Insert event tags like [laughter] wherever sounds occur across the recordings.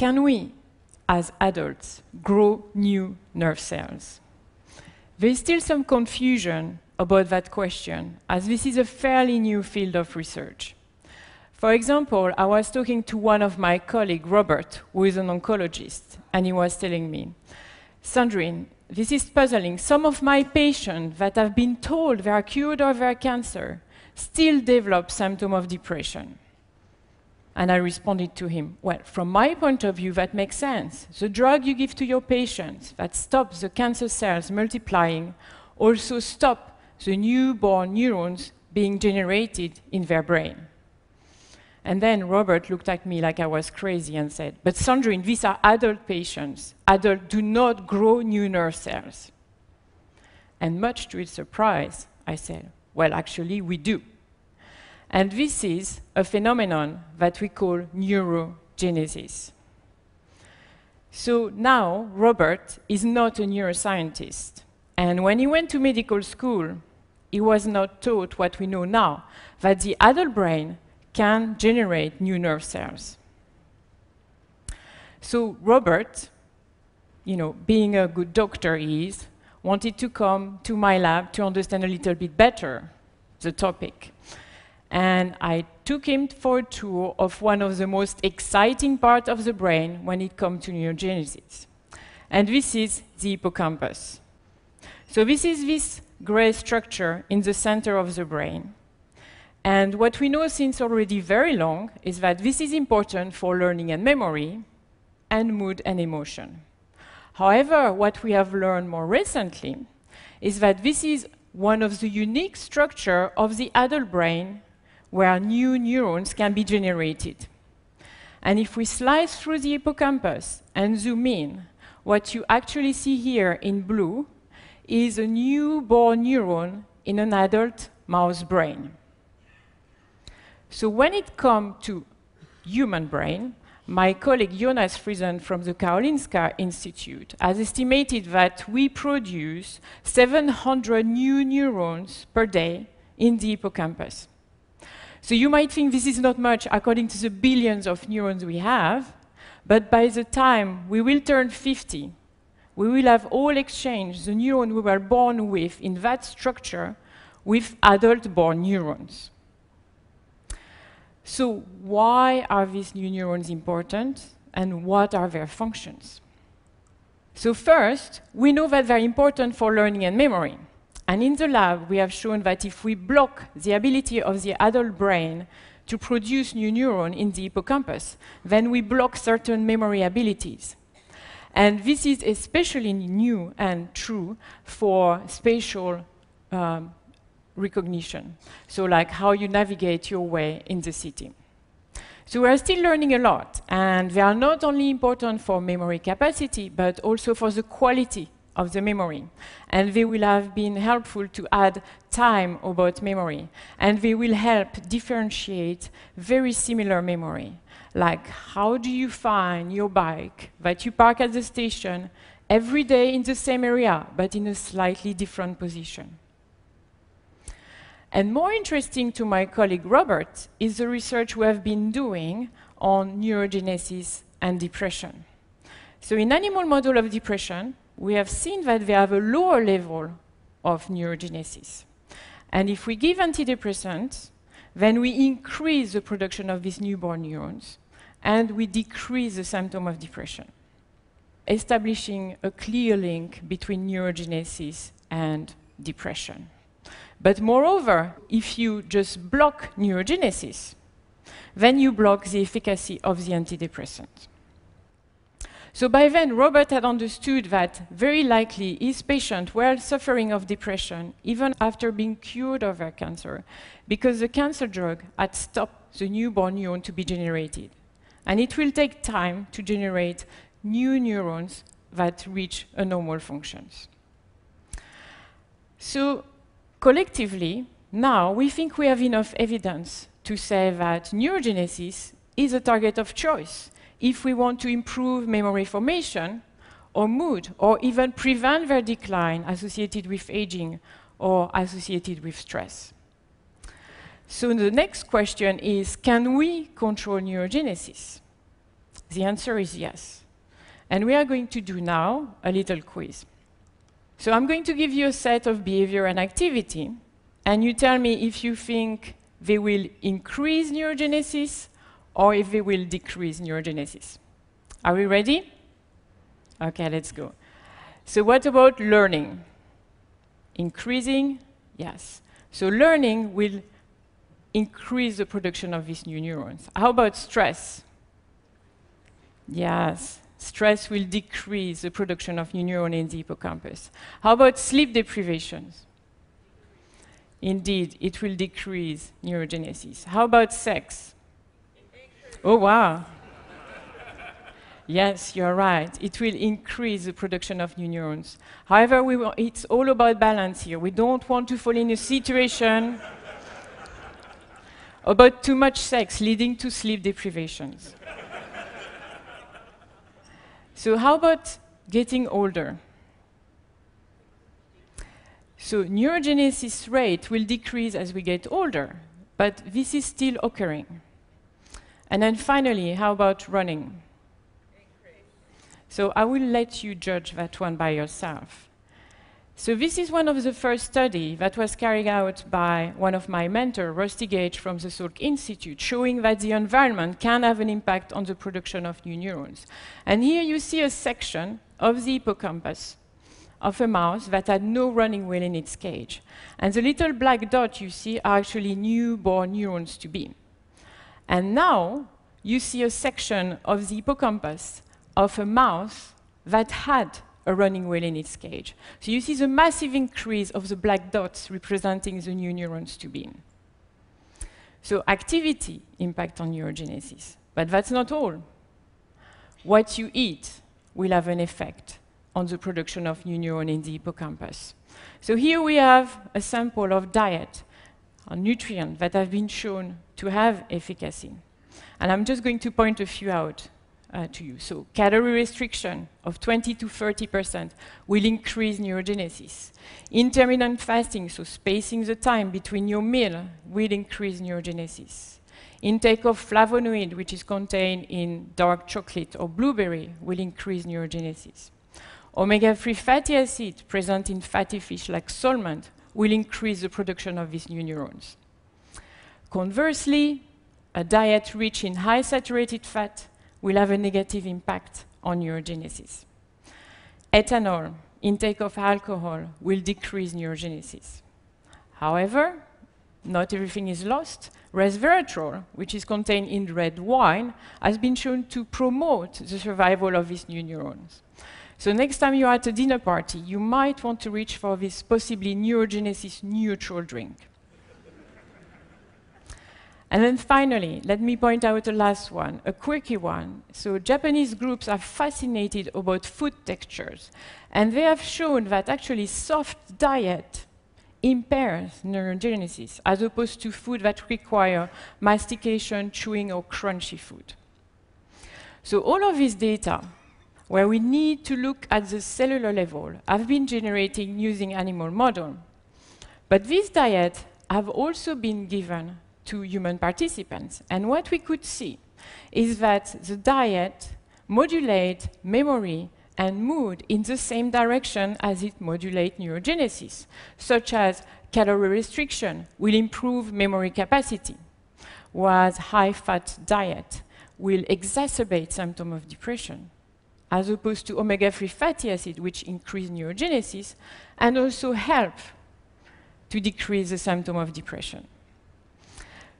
can we, as adults, grow new nerve cells? There is still some confusion about that question, as this is a fairly new field of research. For example, I was talking to one of my colleagues, Robert, who is an oncologist, and he was telling me, Sandrine, this is puzzling. Some of my patients that have been told they are cured of their cancer still develop symptoms of depression. And I responded to him, Well, from my point of view, that makes sense. The drug you give to your patients that stops the cancer cells multiplying also stop the newborn neurons being generated in their brain. And then Robert looked at me like I was crazy and said, But Sandrine, these are adult patients. Adults do not grow new nerve cells. And much to his surprise, I said, Well, actually, we do. And this is a phenomenon that we call neurogenesis. So now, Robert is not a neuroscientist. And when he went to medical school, he was not taught what we know now that the adult brain can generate new nerve cells. So Robert, you know, being a good doctor he is, wanted to come to my lab to understand a little bit better the topic. And I took him for a tour of one of the most exciting parts of the brain when it comes to neurogenesis. And this is the hippocampus. So this is this gray structure in the center of the brain. And what we know since already very long is that this is important for learning and memory, and mood and emotion. However, what we have learned more recently is that this is one of the unique structure of the adult brain where new neurons can be generated. And if we slice through the hippocampus and zoom in, what you actually see here in blue is a newborn neuron in an adult mouse brain. So when it comes to human brain, my colleague Jonas Frisén from the Karolinska Institute has estimated that we produce 700 new neurons per day in the hippocampus. So you might think this is not much according to the billions of neurons we have, but by the time we will turn 50, we will have all exchanged the neuron we were born with in that structure with adult born neurons. So why are these new neurons important and what are their functions? So first, we know that they're important for learning and memory. And in the lab, we have shown that if we block the ability of the adult brain to produce new neurons in the hippocampus, then we block certain memory abilities. And this is especially new and true for spatial um, recognition. So like how you navigate your way in the city. So we are still learning a lot, and they are not only important for memory capacity, but also for the quality of the memory. And they will have been helpful to add time about memory. And they will help differentiate very similar memory. Like, how do you find your bike that you park at the station every day in the same area, but in a slightly different position? And more interesting to my colleague Robert is the research we have been doing on neurogenesis and depression. So in animal model of depression, we have seen that they have a lower level of neurogenesis. And if we give antidepressants, then we increase the production of these newborn neurons and we decrease the symptom of depression, establishing a clear link between neurogenesis and depression. But moreover, if you just block neurogenesis, then you block the efficacy of the antidepressant. So by then, Robert had understood that very likely his patients were suffering of depression even after being cured of their cancer, because the cancer drug had stopped the newborn neuron to be generated. And it will take time to generate new neurons that reach a normal functions. So collectively, now we think we have enough evidence to say that neurogenesis is a target of choice if we want to improve memory formation or mood, or even prevent their decline associated with aging or associated with stress. So the next question is, can we control neurogenesis? The answer is yes. And we are going to do now a little quiz. So I'm going to give you a set of behavior and activity, and you tell me if you think they will increase neurogenesis or if they will decrease neurogenesis. Are we ready? Okay, let's go. So what about learning? Increasing? Yes. So learning will increase the production of these new neurons. How about stress? Yes, stress will decrease the production of new neurons in the hippocampus. How about sleep deprivations? Indeed, it will decrease neurogenesis. How about sex? Oh, wow. yes, you're right. It will increase the production of new neurons. However, we it's all about balance here. We don't want to fall in a situation about too much sex leading to sleep deprivations. so how about getting older? So neurogenesis rate will decrease as we get older, but this is still occurring. And then finally, how about running? So I will let you judge that one by yourself. So this is one of the first studies that was carried out by one of my mentors, Rusty Gage from the Salk Institute, showing that the environment can have an impact on the production of new neurons. And here you see a section of the hippocampus of a mouse that had no running wheel in its cage. And the little black dot you see are actually newborn neurons to be. And now you see a section of the hippocampus of a mouse that had a running wheel in its cage. So you see the massive increase of the black dots representing the new neurons to be. So activity impact on neurogenesis. But that's not all. What you eat will have an effect on the production of new neuron in the hippocampus. So here we have a sample of diet, a nutrient that have been shown to have efficacy. And I'm just going to point a few out uh, to you. So calorie restriction of 20 to 30% will increase neurogenesis. Intermittent fasting, so spacing the time between your meal, will increase neurogenesis. Intake of flavonoid, which is contained in dark chocolate or blueberry, will increase neurogenesis. Omega-3 fatty acid present in fatty fish like salmon will increase the production of these new neurons. Conversely, a diet rich in high saturated fat will have a negative impact on neurogenesis. Ethanol, intake of alcohol, will decrease neurogenesis. However, not everything is lost. Resveratrol, which is contained in red wine, has been shown to promote the survival of these new neurons. So next time you're at a dinner party, you might want to reach for this possibly neurogenesis neutral drink. And then finally, let me point out the last one, a quirky one. So Japanese groups are fascinated about food textures, and they have shown that actually soft diet impairs neurogenesis as opposed to food that require mastication, chewing, or crunchy food. So all of this data, where we need to look at the cellular level, have been generated using animal model. But these diets have also been given to human participants. And what we could see is that the diet modulates memory and mood in the same direction as it modulates neurogenesis, such as calorie restriction will improve memory capacity, whereas high-fat diet will exacerbate symptoms of depression, as opposed to omega-3 fatty acid, which increase neurogenesis and also help to decrease the symptom of depression.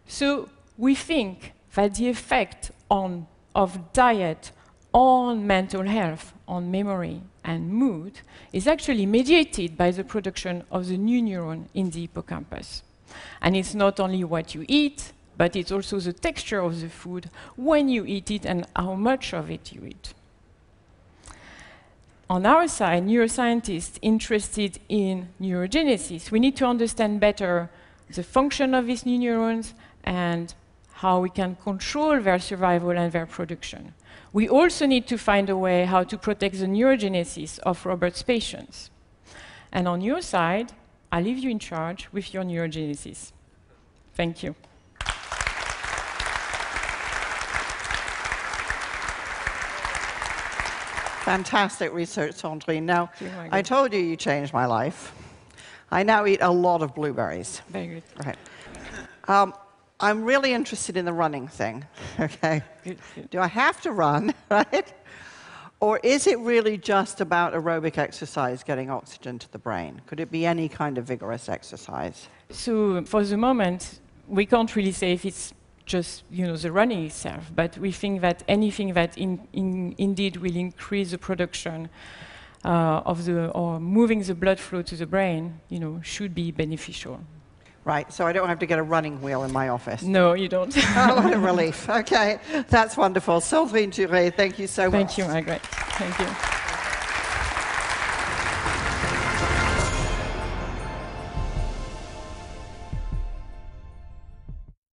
So we think that the effect on, of diet on mental health, on memory and mood is actually mediated by the production of the new neuron in the hippocampus. And it's not only what you eat, but it's also the texture of the food when you eat it and how much of it you eat. On our side, neuroscientists interested in neurogenesis, we need to understand better the function of these new neurons and how we can control their survival and their production. We also need to find a way how to protect the neurogenesis of Robert's patients. And on your side, I leave you in charge with your neurogenesis. Thank you. Fantastic research, Sandrine. Now, you, I told you you changed my life. I now eat a lot of blueberries. Very good. Right. Um, I'm really interested in the running thing, [laughs] okay? Good, good. Do I have to run, [laughs] right? Or is it really just about aerobic exercise getting oxygen to the brain? Could it be any kind of vigorous exercise? So for the moment, we can't really say if it's just you know the running itself, but we think that anything that in, in, indeed will increase the production uh, of the or moving the blood flow to the brain, you know, should be beneficial. Right, so I don't have to get a running wheel in my office. No, you don't. [laughs] oh, what a [laughs] relief. Okay, that's wonderful. Sandrine Thuret, thank you so much. Thank you, Margaret. Thank you.